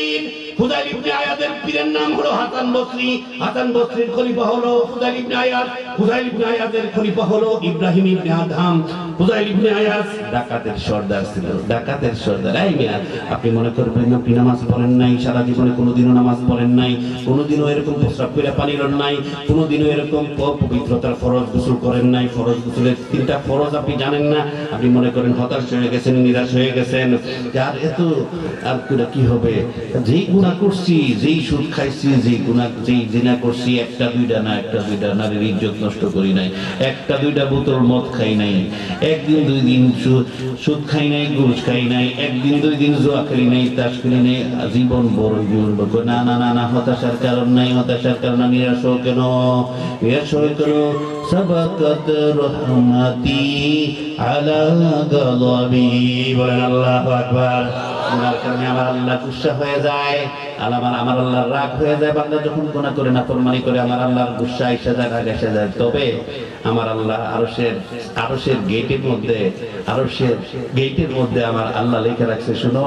মিয়া, আপনি মনে করবেন আপনি নামাজ পড়েন নাই, সারা জীবনে কোনোদিনও নামাজ পড়েন নাই, কোনোদিনও এরকম প্রস্রাব করে পানি নাই, কোনোদিনও এরকম পবিত্রতার ফরজ করেন নাই, ফরজ তিনটা ফরজ আপনি জানেন না, আপনি মনে করেন হতাশ হয়ে গেছেন, নিরাশ হয়ে গেছেন। এত, আর কি হবে? যেই করছি, যেই সুদ খাইছি, যেই গুণা যেই জিনা করছি, একটা দুইটা না, একটা দুইটা। নারীর ইজ্জত নষ্ট করি নাই, একটা দুইটা বোতল মদ খাই নাই। একদিন দুই দিন সুদ খাই নাই, ঘুষ খাই নাই। একদিন দুই দিন জোয়া খেলি নাই, তাস খেলি নাই। জীবন বড় জীবন বড় না না না না, হতাশার কারণ নাই, হতাশার কারণ নিরাশ কেন? নিরাশ কেন? বলেন আল্লাহু আকবার। গুনার কারণে আমার আল্লাহ গুসা হয়ে যায়, আর আমার আমার আল্লাহর রাগ হয়ে যায়। বান্দা যখন করে না ফরমানি করে, আমার আল্লাহর গুসা এসে যায়, রাগ এসে যায়। তবে আমার আল্লাহ আরশের আরশের গেটের মধ্যে আরশের গেটের মধ্যে আমার আল্লাহ লিখে রাখছে, শুনো,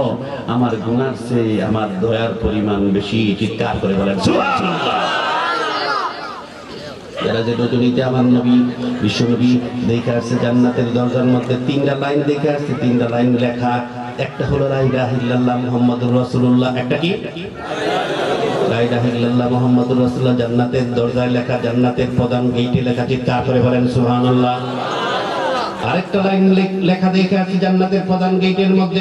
আমার গুনার চেয়ে আমার দয়ার পরিমাণ বেশি। চিৎকার করে বলেন, সুবহানাল্লাহ! আমার নবী বিশ্বনবী দেখে আসছে জান্নাতের দরজার মধ্যে। তিনটা লাইন দেখে আসছে, তিনটা লাইন লেখা। একটা হলো ইল্লাল্লাহ মুহাম্মাদুর রাসূলুল্লাহ। একটা কি? মুহাম্মাদুর জান্নাতের দরজায় লেখা, জান্নাতের প্রধান গেটে লেখা চিৎকার করে বলেন, সুবহানাল্লাহ। আরেকটা লাইন লেখা দেখে আছে জান্নাতের প্রধান গেটের মধ্যে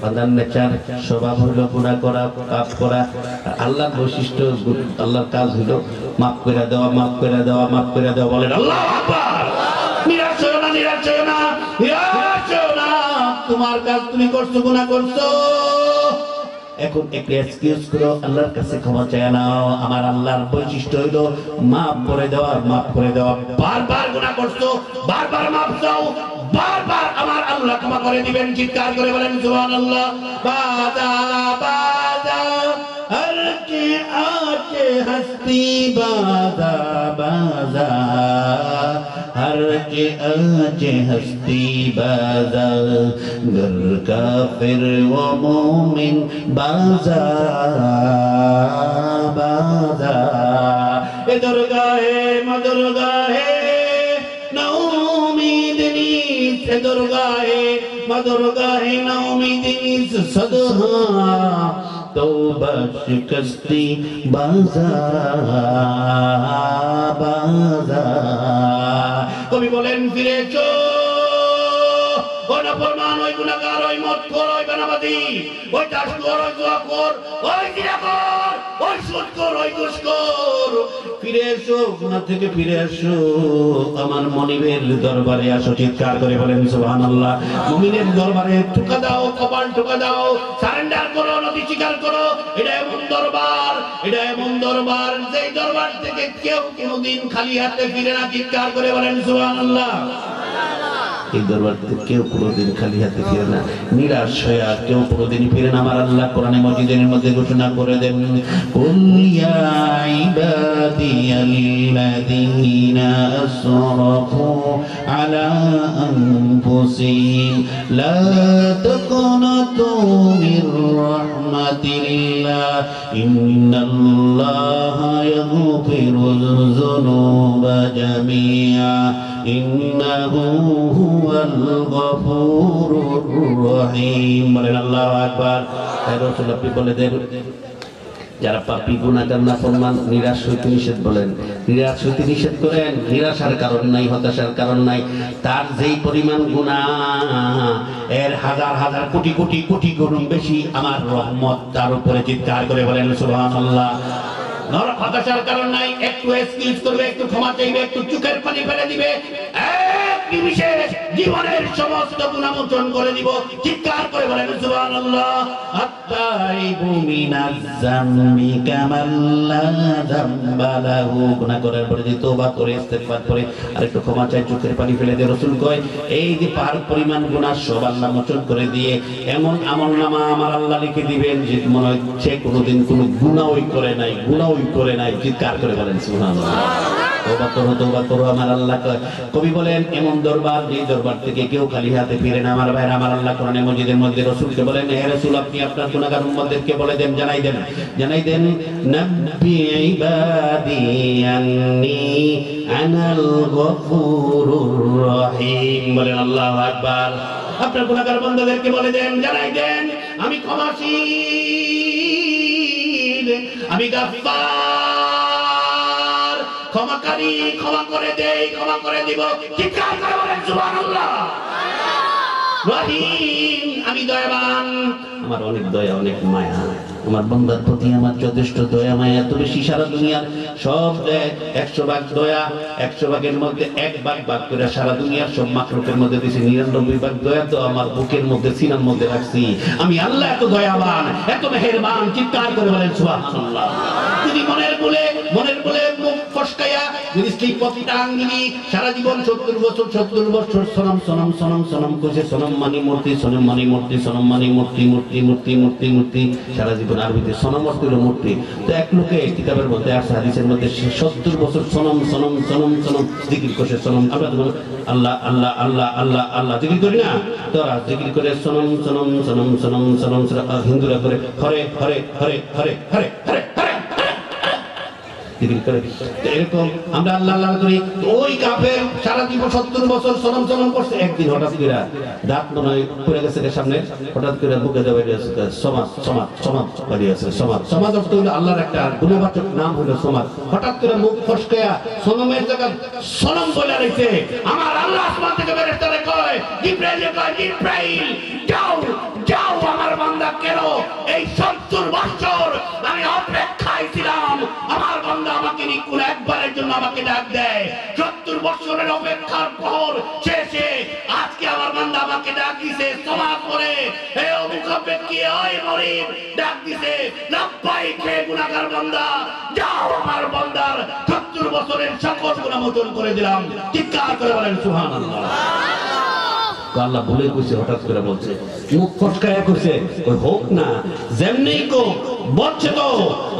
বান্দার নেচার স্বভাব হইল করা করা। আল্লাহর বৈশিষ্ট্য, আল্লাহর কাজ হইল মাফ করে দেওয়া, মাফ করে দেওয়া, মাফ করে দেওয়া বলেন, আল্লাহ না না। তোমার কাজ তুমি করছ, গুণা করছ। এখন একটু এক্সকিউজ করো, আল্লাহর কাছে ক্ষমা চায় নাও। আমার আল্লাহর বৈশিষ্ট্য হইল, মাফ করে দেওয়া মাফ করে দেওয়া বারবার গুনাহ করছ, বারবার মাফ চাও, বারবার আমার আল্লাহ ক্ষমা করে দিবেন। চিৎকার করে বলেন, সুবহানাল্লাহ। বাদা বাদা, হর কে আকে হস্তি, বাদা বাদা। हर के आज हस्ती बाज़ार घर का फिर वो मोमिन बाजा बाजा। ए दुर्गा है, माँ दुर्गा है से दुर्गा है, माँ दुर्गा है ना उम्मीदनी से सदहा। तो बशकस्ती बाजा बाजा। কবি বলেন ফিরে এসো। ওই নাফরমান ওই গুনাহগার ওই মদখোর, ওই বেনামাজি, ওই চাষখোর ওই জুয়াখোর, ওই জিনাখোর ওই সুদখোর, ওই ঘুষখোর। ফিরে এসো গুনাহ থেকে ফিরে এসো। আমার মনিবের দরবারে আসো, চিৎকার করে বলেন, সুবহানাল্লাহ। মুমিনের দরবারে ঠুকা দাও, কপাল ঠুকা দাও, সারেন্ডার করো, নদী স্বীকার করো। এটা এমন দরবার, এটা এমন দরবার, যেই দরবার থেকে কেউ কোনোদিন খালি হাতে ফিরে না, চিৎকার করে বলেন, সুবহানাল্লাহ। এই দরবার থেকে কেউ কোনোদিন খালি হাতে ফিরে না। নিরাশ হয়ে আর কেউ কোনোদিন ফিরে না। আমার আল্লাহ কোরআনে মজিদের মধ্যে ঘোষণা করে দেন, কুল ইয়া লা যুনুবা জামিআ। হুয়াল গফুরুর রহিম। বলেন আল্লাহু আকবার। আপনি বলে দেন। যারা পাপি গুণাগার না ফরমান নিরাশ হইতে নিষেধ বলেন। নিরাশ হইতে নিষেধ করেন। নিরাশার কারণ নাই, হতাশার কারণ নাই। তার যেই পরিমাণ গুণা এর হাজার হাজার কোটি কোটি কোটি গুণ বেশি আমার রহমত। তার উপরে চিৎকার করে বলেন, সুবহানাল্লাহ। নর হতাশার কারণ নাই, একটু এক্সকিউজ করবে, একটু ক্ষমা চাইবে, একটু চুকের পানি ফেলে দিবে। নিমিষে জীবনের সমস্ত গুণামোচন করে দিব। চিৎকার করে বলেন করার পরে যে তওবা করে ইস্তেগফার করে আর একটু ক্ষমা চাই চোখের পানি ফেলে দিয়ে রাসূল কয় এই যে পাহাড় পরিমাণ গুনাহ সব আল্লাহ মোচন করে দিয়ে এমন আমলনামা আমার আল্লাহ লিখে দিবেন যে মনে হচ্ছে কোনোদিন কোনো গুনাহই করে নাই গুনাহই করে নাই। চিৎকার করে বলেন সুবহানাল্লাহ। তওবা করো তওবা করো আমার আল্লাহ কয়। কবি বলেন এমন দরবার যে দরবার থেকে কেউ খালি হাতে ফিরে না। আমার ভাইরা আমার আল্লাহ কোরআনে মসজিদের মধ্যে রাসূলকে বলেন, হে রাসূল, আপনি আপনার গুনাহগার উম্মতদেরকে বলে দেন, জানাই দেন। জানাই দেন, নাব্বি ইবাদি আন্নি আনাল গফুরুর রহিম। বলেন, আল্লাহু আকবার। আপনার গুণাগার বন্ধুদেরকে বলে দেন, জানাই দেন, আমি ক্ষমাশীল, আমি গাফফার। ক্ষমাকারী, ক্ষমা করে দেই, ক্ষমা করে দিব। আমি দয়াবান। আমার অনেক দয়া, অনেক মায়া। আমার প্রতি আমার যথেষ্ট দয়া, মায়া। এত বেশি সারা দুনিয়ার সব একশো ভাগ দয়া, একশো ভাগের মধ্যে এক ভাগ ভাগ করে সারা দুনিয়ার সব মাকরুকের মধ্যে দিয়েছি। নিরানব্বই ভাগ দয়া তো আমার বুকের মধ্যে, সিনার মধ্যে রাখছি। আমি আল্লাহ এত দয়াবান, এত মেহেরবান। চিৎকার করে বলেন, সুবহানাল্লাহ। যদি মনের বলে মনের বলে মুখ ফসকাইয়া যদি আঙ্গিনি সারা জীবন সত্তর বছর সত্তর বছর সনম সনম সনম সনম কইছে সনম মানি মূর্তি সনম মানি মূর্তি সনম মানি মূর্তি মূর্তি মূর্তি মূর্তি মূর্তি সারা জীবন সনম অর্থ মূর্তি তো এক লোকে কিতাবের মধ্যে আছে হাদিসের মধ্যে সত্তর বছর সনম সনম সনম সনম জিকির করছে সনম আমরা আল্লাহ আল্লাহ আল্লাহ আল্লাহ আল্লাহ জিকির করি না তোরা জিকির করে সনম সনম সনম সনম সনম হিন্দুরা করে হরে হরে হরে হরে হরে হরে এরকম আমরা আল্লাহ আল্লাহ করি। ওই সারা জীবন সত্তর বছর করছে। একদিন হঠাৎ করে দাঁত মনে হয় গেছে সামনে। হঠাৎ করে বুকে দেওয়া গেছে সমাজ সমাজ সমাজ বাড়ি আছে সমাজ। সমাজ অর্থ হলো আল্লাহর একটা গুণবাচক নাম হলো সমাজ। হঠাৎ করে মুখ ফসকায়া সনমের জায়গা সনম বলে রয়েছে আমার আল্লাহ আসমান থেকে কয় কয় যাও যাও আমার বান্দা, কেন? এই সত্তর বছর আমি অপেক্ষায় ছিলাম আমার আমাকে নিকুল, একবারের জন্য আমাকে ডাক দেয়। সত্তর বছরের অপেক্ষার পর শেষে আজকে আমার আমাকে ডাক দিছে সমাজ করে। হে ডাক দিছে যাও আমার বান্দার বছরের সকল গুণা করে দিলাম। চিৎকার করে বলেন, সুবহানাল্লাহ। আল্লাহ ভুলে কইছে হঠাৎ করে বলছে, মুখ ফটকায়া কইছে ওই হোক না যেমনি কো বলছে তো,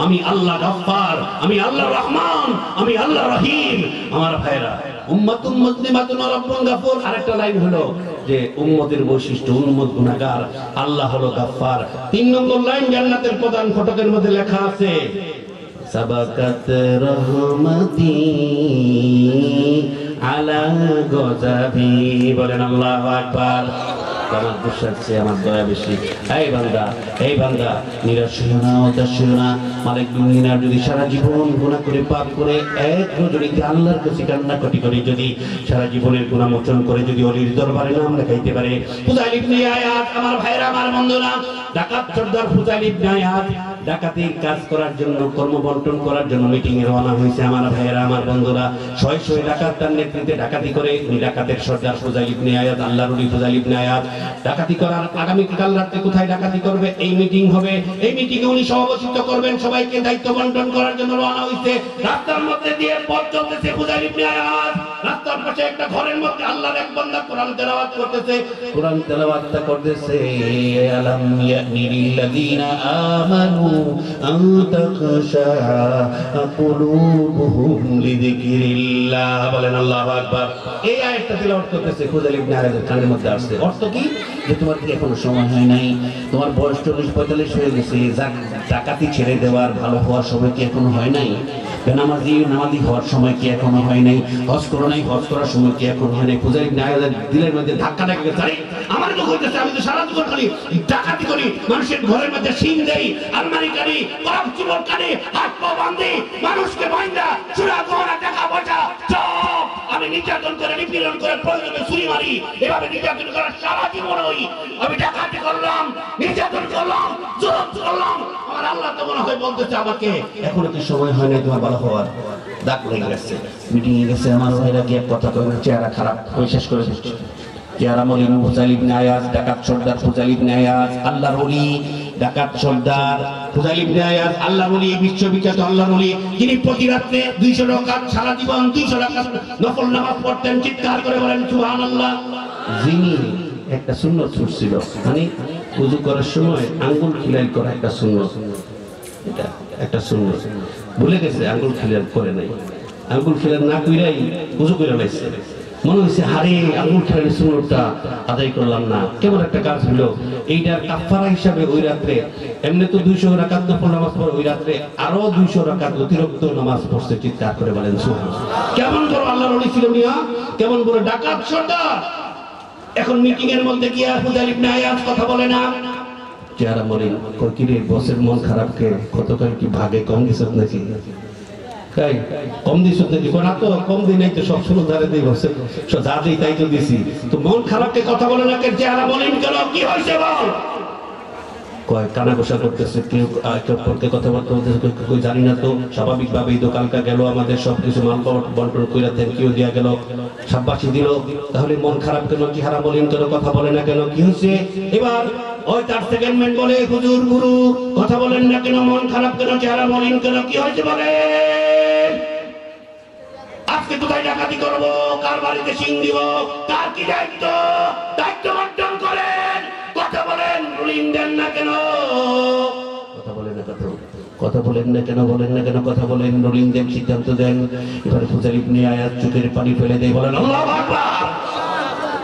আমি আল্লাহ গাফফার, আমি আল্লাহ রহমান, আমি আল্লাহ রহিম। আমার ভাইরা, উম্মাতুন মুসলিমাতুন রব্বুন গাফুর। আরেকটা লাইন হলো যে, উম্মতের বৈশিষ্ট্য, উম্মত গুনাহগার, আল্লাহ হলো গাফফার। তিন নম্বর লাইন জান্নাতের প্রধান ফটকের মধ্যে লেখা আছে সাবাকাত রহমতি আলা গজাবি। বলেন আল্লাহু আকবার। আমার গুসার চেয়ে আমার দয়া বেশি। এই বান্দা এই বান্দা, নিরাশ হইও না, হতাশ হইও না। মালিক দুনিয়ার যদি সারা জীবন গুণা করে, পাপ করে, এক রজনীতে আল্লাহর কাছে কান্নাকাটি করে যদি সারা জীবনের গুণা মোচন করে, যদি অলির দরবারে নাম লেখাইতে পারে, ফুজাইল ইবনে আয়াত, আমার ভাইরা আমার বন্ধুরা, ডাকাত সর্দার ফুজাইল ইবনে আয়াত ডাকাতির কাজ করার জন্য, কর্ম বন্টন করার জন্য মিটিং এ রওনা হয়েছে আমার ভাইয়েরা, আমার বন্ধুরা। ছয় ছয় ডাকাত তার নেতৃত্বে ডাকাতি করে, উনি ডাকাতের সর্দার ফুজাইল ইবনে আয়াত, আল্লাহর ফুজাইল ইবনে আয়াত। ডাকাতি করার আগামীকাল রাতে কোথায় ডাকাতি করবে? এই মিটিং হবে। এই মিটিং এ উনি সভাপতিত্ব করবেন। সবাইকে দায়িত্ব বন্টন করার জন্য রওনা হইছে। রাস্তার মধ্যে দিয়ে পথ চলতেছে। পূজারী আয়াত রাস্তার পাশে একটা ঘরের মধ্যে আল্লাহর এক বান্দা কোরআন তেলাওয়াত করতেছে। কোরআন তেলাওয়াতটা করতেছে, আলাম ইয়ানি লিল্লাযিনা আমানু আন তাখশা কুলুবুহুম লিযিকরিল্লাহ। বলেন, আল্লাহু আকবার। এই আয়াতটা তেলাওয়াত করতেছে খুদাল ইবনে আয়াতের কানের মধ্যে আসছে। অর্থ কি? যে তোমার কি এখনও সময় হয় নাই? তোমার বয়স চল্লিশ, পঁয়তাল্লিশ হয়ে গেছে। ডাকাতি ছেড়ে দেওয়ার ভালো হওয়ার সময় কি এখনও হয় নাই? বেনামাজি, নামাজি হওয়ার সময় কি এখনও হয় নাই? হজ করো নাই হজ করার সময় কি এখন হয় নাই? পূজারি নায়কের দিলের মধ্যে ধাক্কা লাগে গেছে আমার তো হইতেছে, আমি তো সারা জীবন করি ডাকাতি করি, মানুষের ঘরের মধ্যে সিং দেই, আলমারি কারি করাপ জীবন কারি, হাত পা বান্ধি মানুষকে বাইন্দা, চুরা গহনা, টাকা পয়সা আমি নির্যাতন করে, নিপীড়ন করে, প্রয়োজনে ছুরি মারি, এভাবে নির্যাতন করার সারা জীবন হই আমি ডাকাতি করলাম, নির্যাতন করলাম, জুলুম করলাম। আমার আল্লাহ তো মনে হয় বলতেছে আমাকে, এখনও কি সময় হয় তোমার ভালো হওয়ার। ডাক গেছে মিটিং এ গেছে, আমার ভাইরা কি কথা চেহারা খারাপ হয়ে শেষ করে চেহারা মলিন ফুজাইল ইবনে আয়াজ ডাকাত সর্দার ফুজাইল ইবনে আয়াজ আল্লাহর ডাকাত সর্দার ওলি বিশ্ববিখ্যাত আল্লাহর ওলি যিনি প্রতি রাত্রে 200 রাকাত সারা জীবন 200 রাকাত নফল নামাজ পড়তেন, চিৎকার করে বলেন, সুবহানাল্লাহ। যিনি একটা সুন্নত ছুটছিল মানে উযু করার সময় আঙ্গুল খিলাই করা একটা সুন্নত। এটা একটা সুন্নত। ভুলে গেছে, আঙ্গুল খিলার করে নাই। আঙ্গুল খিলার না কইরাই উজু করে লাইছে। মনে হয়েছে, হারে আঙ্গুল খিলার সুন্নতটা আদায় করলাম না। কেমন একটা কাজ হলো। এইটার কাফারা হিসাবে ওই রাত্রে, এমনি তো দুইশো রাকাত নামাজ পড়ে, ওই রাত্রে আরও দুইশো রাকাত অতিরিক্ত নামাজ পড়ছে, চিৎকার করে বলেন কেমন বড় আল্লাহ ওলি ছিল মিয়া? কেমন করে ডাকাত সর্দার? এখন মিটিং এর মধ্যে গিয়া ফুজাল ইবনে আয়াত কথা বলে না। চেহারা মরিন কিরে বসের মন খারাপ কে? কতকাল কি ভাগে কম নাকি? কাই কম দিছ কোনা তো, কম তো সব শুরু ধারে দিই বসে যা তাই তো দিছি। তো মন খারাপ কে কথা বলে না চেহারা মলিন কেন কি হয়েছে বল? কয় করতেছে, কেউ বলতেছে জানি না তো। কালকা গেল আমাদের, সবকিছু মাল পাওয়া- বন্টন কইরা দিয়া গেল। সাব্বাসী দিল, তাহলে মন খারাপ কেন? কি হারা বলেন কেন কথা বলে না কেন? কি হচ্ছে এবার, ওই তার সেকেন্ডমেন্ট বলে, হুজুর গুরু, কথা বলেন না কেন? মন খারাপ কেন? চেহারা বলেন কেন কি হয়েছে বলে? আজকে কোথায় ডাকাতি করব? কার বাড়িতে সিং দিব? কার কি দায়িত্ব? দায়িত্ব বন্টন করেন। কথা বলেন, রুলিং দেন না কেন? কথা বলেন না কেন? বলেন না কেন? কথা বলেন, রুলিং দেন, সিদ্ধান্ত দেন। এবারে ফুজার ইবনে আয়াত চোখের পানি ফেলে দেয়, বলেন আল্লাহু আকবার।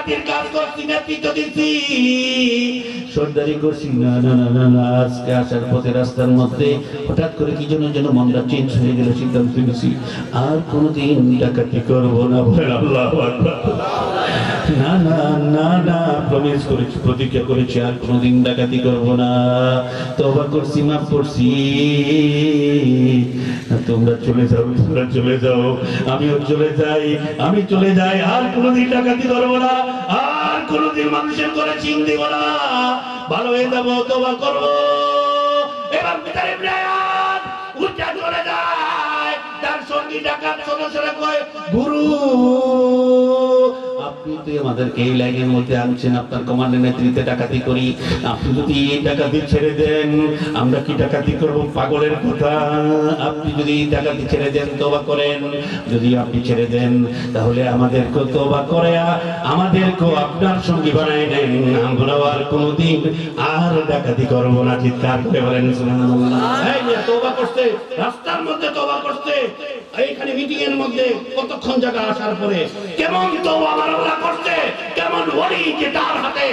ডাকাতির কাজ করছি, নেতৃত্ব দিচ্ছি। সর্দারি করছি, না না না না আজকে আসার পথে রাস্তার মধ্যে হঠাৎ করে কি জন্য যেন মনটা চেঞ্জ হয়ে গেল সিদ্ধান্ত নিয়েছি। আর কোনোদিন ডাকাতি করব না বলে আল্লাহ না না না না প্রমিস করেছি, প্রতিজ্ঞা করেছি, আর কোনোদিন ডাকাতি করব না। তবা করছি, মাফ করছি। তোমরা চলে যাও, তোমরা চলে যাও। আমিও চলে যাই, আমি চলে যাই, আর কোনোদিন ডাকাতি করব না, আর কোনোদিন মানুষের করে চিন দিব না। ভালো হয়ে যাব তবা করব। এবার ভিতরে প্রায়াত উচ্চা চলে যায়। তার সঙ্গী ডাকাত সদস্যরা কয়, গুরু। আপনি তো আমাদেরকে এই লাইনের মধ্যে আনছেন? আপনার কমান্ডের নেতৃত্বে ডাকাতি করি। আপনি যদি এই ডাকাতি ছেড়ে দেন, আমরা কি ডাকাতি করব পাগলের কথা? আপনি যদি ডাকাতি ছেড়ে দেন তোবা করেন। যদি আপনি ছেড়ে দেন, তাহলে আমাদেরকে তোবা করে আমাদেরকেও আপনার সঙ্গী বানায় নেন। আমরা আর কোনোদিন আর ডাকাতি করব না। চিৎকার করে বলেন যে করছে, রাস্তার মধ্যে তওবা করছে। এইখানে মিটিং এর মধ্যে কতক্ষণ জায়গা আসার পরে কেমন তো আমার আল্লাহ করছে, কেমন ওলি যে তার হাতে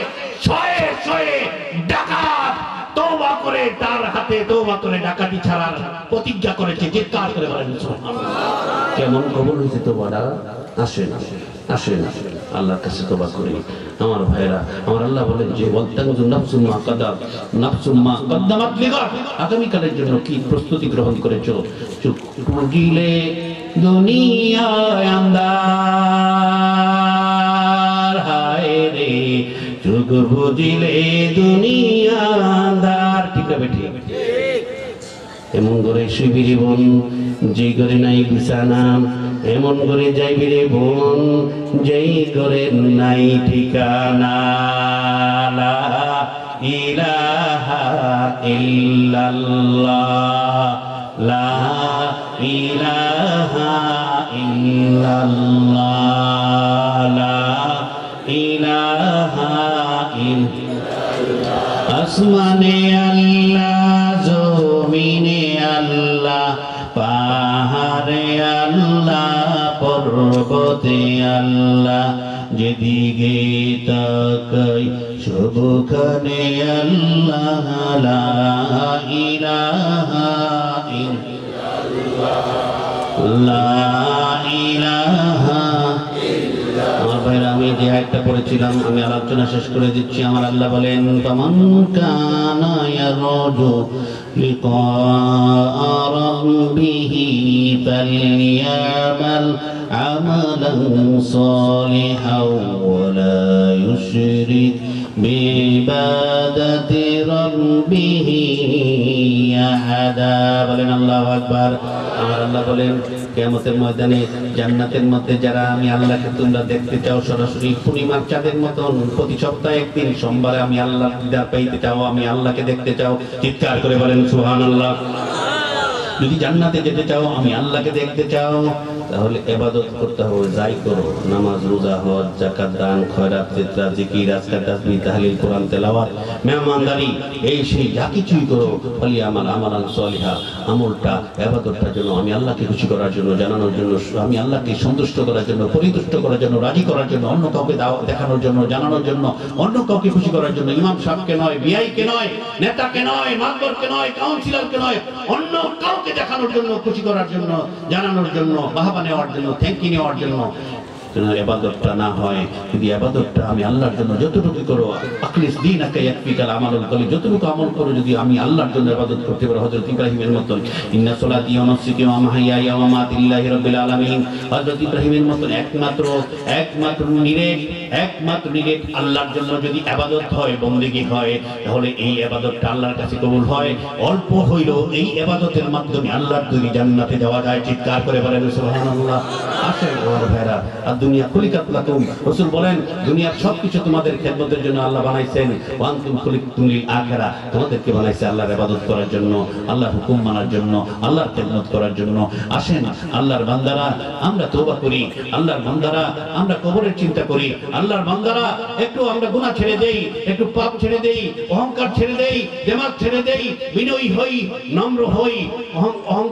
ডাকাত, তওবা করে তার হাতে তওবা করে ডাকাতি ছাড়ার প্রতিজ্ঞা করেছে, চিৎকার করে বলেন কেমন কবর হয়েছে তোবাটা আসেন আসেন। আল্লাহর কাছে তোবা করি। আমার ভাইরা আমার আল্লাহ বলেন যে বলতেন নাফসুম মা কাদাম নাফসুম মা কদ্দামাত লিগাদ আগামীকালের জন্য কি প্রস্তুতি গ্রহণ করেছ? চুপ গিলে দুনিয়ায় আন্দার হায় রে। চোখ বুঝিলে দুনিয়াদার ঠিক না বেঠি? এমন করে শিবিরে বোন যে করে নাই বিছানা, এমন করে যাইবি রে বোন, যেই করে নাই ঠিকানা। আসমানে আল্লাহ। পর্বতে আল্লাহ যেদিকে তাকাই, সবখানে আল্লাহ ইলাহা আমি যে একটা আমি আলোচনা শেষ করে দিচ্ছি। আমার আল্লাহ বলেন তমান কানা ইয়ারজু লিকা রাব্বিহি ফালইয়ামাল আমালান সালিহাও ওয়ালা ইউশরিক বিইবাদাতি রাব্বিহি আহাদা বলেন আল্লাহু আকবার। আমার আল্লাহ বলেন, কিয়ামতের ময়দানে, জান্নাতের মধ্যে যারা আমি আল্লাহকে তোমরা দেখতে চাও, সরাসরি পূর্ণিমার চাঁদের মতন, প্রতি সপ্তাহে একদিন সোমবারে আমি আল্লাহ দিদার পাইতে চাও, আমি আল্লাহকে দেখতে চাও। চিৎকার করে বলেন, সুবহানাল্লাহ। যদি জান্নাতে যেতে চাও, আমি আল্লাহকে দেখতে চাও। তাহলে এবাদত করতে হবে, যাই করো। নামাজ, রোজা, হজ জাকাত দান, খয়রাত চিত্রা জিকির, আজকার, তাসবিহ, তাহলিল, কোরআন, তেলাওয়াত মেহমানদারি এই সেই যা কিছুই করো, ফলি আমার আমাল সলিহা, আমলটা, এবাদতটার জন্য, আমি আল্লাহকে খুশি করার জন্য, জানানোর জন্য, আমি আল্লাহকে সন্তুষ্ট করার জন্য, পরিতুষ্ট করার জন্য, রাজি করার জন্য, অন্য কাউকে দেখানোর জন্য, জানানোর জন্য, অন্য কাউকে খুশি করার জন্য, ইমাম সাহেবকে নয়, বিআইকে নয়, নেতাকে নয় মাতবরকে নয় কাউন্সিলরকে নয় কাউকে দেখানোর জন্য, খুশি করার জন্য, জানানোর জন্য, বাহবা নেওয়ার জন্য থ্যাংক ইউ নেওয়ার জন্য। যেন এবাদতটা না হয়। যদি এবাদতটা আমি আল্লাহর জন্য যতটুকু করো, আখলিস দিন একে একপিকাল আমল করি যতটুকু আমল করো, যদি আমি আল্লাহর জন্য এবাদত করতে পারো, হযরত ইব্রাহিমের মতন। ইন্না সলাতি ওয়া নুসুকি ওয়া মাহইয়ায়া ওয়া মামাতিল্লাহি রাব্বিল আলামিন। হযরত ইব্রাহিমের মতন একমাত্র একমাত্র নিরেট একমাত্র নিরেট আল্লাহর জন্য যদি এবাদত হয়, বন্দেগী হয়, তাহলে এই এবাদতটা আল্লাহর কাছে কবুল হয়। অল্প হইল এই এবাদতের মাধ্যমে আল্লাহর তৈরি জান্নাতে যাওয়া যায়। চিৎকার করে বলেন সুবহানাল্লাহ। আসেন আমার ভাইরা, আর দুনিয়া খুলিকাত লাকুম রাসূল বলেন, দুনিয়ার সবকিছু তোমাদের খেদমতের জন্য আল্লাহ বানাইছেন। ওয়ান্তুম খুলিকতুম লিল আখিরা তোমাদেরকে বানাইছে আল্লাহর ইবাদত করার জন্য, আল্লাহর হুকুম মানার জন্য, আল্লাহর খেদমত করার জন্য। আসেন, আল্লাহর বান্দারা, আমরা তওবা করি। আল্লাহর বান্দারা, আমরা কবরের চিন্তা করি। আল্লাহর বান্দারা, একটু আমরা গুনাহ ছেড়ে দেই, একটু পাপ ছেড়ে দেই, অহংকার ছেড়ে দেই দেমাগ ছেড়ে দেই, বিনয়ী হই, নম্র হই, অহং অহং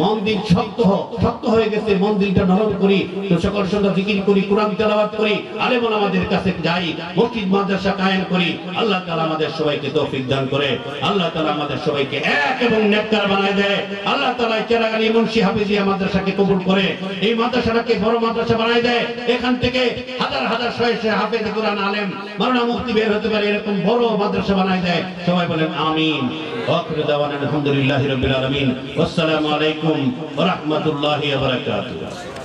মন দিল শক্ত শক্ত হয়ে গেছে, মন দিলটা নরম করি। তো সকল সন্ধ্যা জিকির করি, কোরআন তেলাওয়াত করি আলেমন আমাদের কাছে যাই, মসজিদ, মাদ্রাসা কায়েম করি, আল্লাহ তাআলা আমাদের সবাইকে তৌফিক দান করে, আল্লাহ তাআলা আমাদের সবাইকে এক এবং নেককার বানায় দেয়, আল্লাহ তাআলা চেরাগালি মুন্সি হাফিজিয়া মাদ্রাসাকে কবুল করে, এই মাদ্রাসাটাকে বড় মাদ্রাসা বানায় দেয়, এখান থেকে হাজার হাজার শয়ে হাফেজ কোরআন আলেম, মাওলানা মুফতি বের হতে পারে, এরকম বড় মাদ্রাসা বানায় দেয়, সবাই বলেন আমিন। ওয়াখিরু দাওয়ানা আলহামদুলিল্লাহি রাব্বিল আলামিন, ওয়াসসালামু আলাইকুম ওয়া রাহমাতুল্লাহি ওয়া বারাকাতুহু।